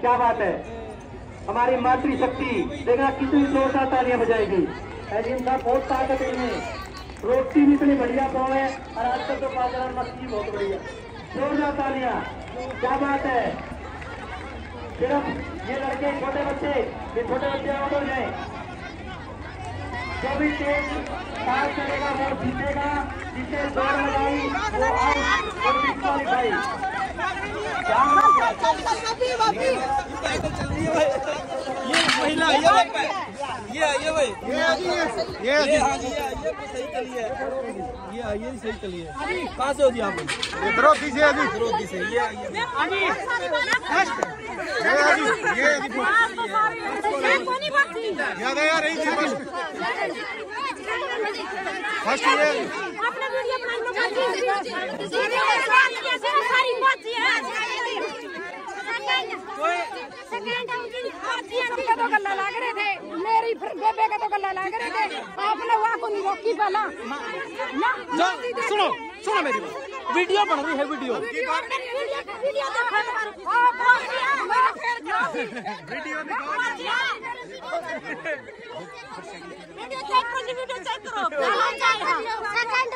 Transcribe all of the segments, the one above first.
क्या बात है? हमारी मातृशक्ति देखना कितनी जोरदार तालियाँ बजाएगी एजिन साहब बहुत ताकत है। इनमें रोटी भी इतनी बढ़िया पाव है? और आजकल तो बाज़ार मछली बहुत बढ़िया। जोरदार तालियाँ क्या बात है? सिर्फ़ ये लड़के छोटे बच्चे ये छोटे बच्चे आउट हो जाए जो भी तेज पार करेगा वो जीतेगा जिसे दौड़ लगाई वो आउट और डिस्कालीफाई महिला ये ये ये भाई। ये ये ये। हाँ ये ये तो सही चली है ये ये सही चली है कहाँ से हो जी आप। ये विरोधी से अभी। विरोधी से ये ये। ये याद है यार रही थी फ़र्स्ट। फ़र्स्ट ये। अपना वीडियो बनाई का तो गला लग रहे थे मेरी फिर बेबे का तो गला लग रहे थे आपने को नहीं ना सुनो सुनो मेरी बात। वीडियो बन रही है वीडियो। वीडियो देखो वीडियो वीडियो चेक करो वीडियो चेक करो। चला जाएगा सेकंड।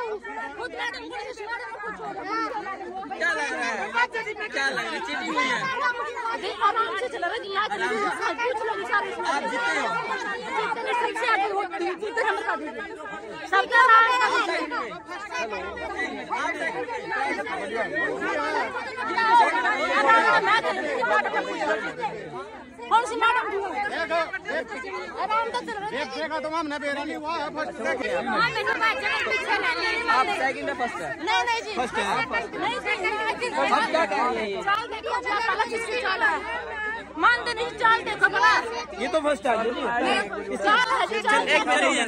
खुद मैडम क्या लग रहा है? क्या लग रहा है? चीटिंग हुई है। आराम से चला रहा है आप जीते हो। सबका कौन सी मैडम देखा तो हमने बेरा नहीं। हुआ है फ़र्स्ट आप सेकंड है। फ़र्स्ट है नहीं नहीं। जी फ़र्स्ट है। नहीं सेकंड अब क्या कह रही है? मान दे नहीं चाल देखो ये तो फ़र्स्ट है जी चाल है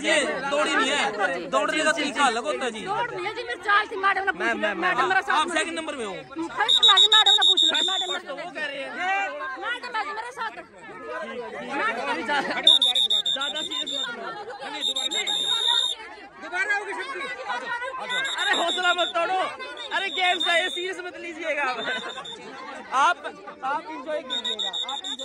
जी है। दौड़ी नहीं है। दौड़ने का तरीका अलग होता है जी। दौड़ नहीं है जी मेरी चाल थी मैडम ने पूछ लिया। मैडम मेरा साथ आप सेकंड नंबर में हो। फ़र्स्ट में मैडम ने पूछ लिया। मैडम मेरे वो कह रही है। मैडम आज मेरे साथ अभी ज़्यादा ज़्यादा सीरियस मत दोबारा होगी शक्ति अरे हौसला मत तोड़ो। अरे गेम्स है ये सीरियस मत लीजिएगा। आप आप इंजॉय कीजिएगा आप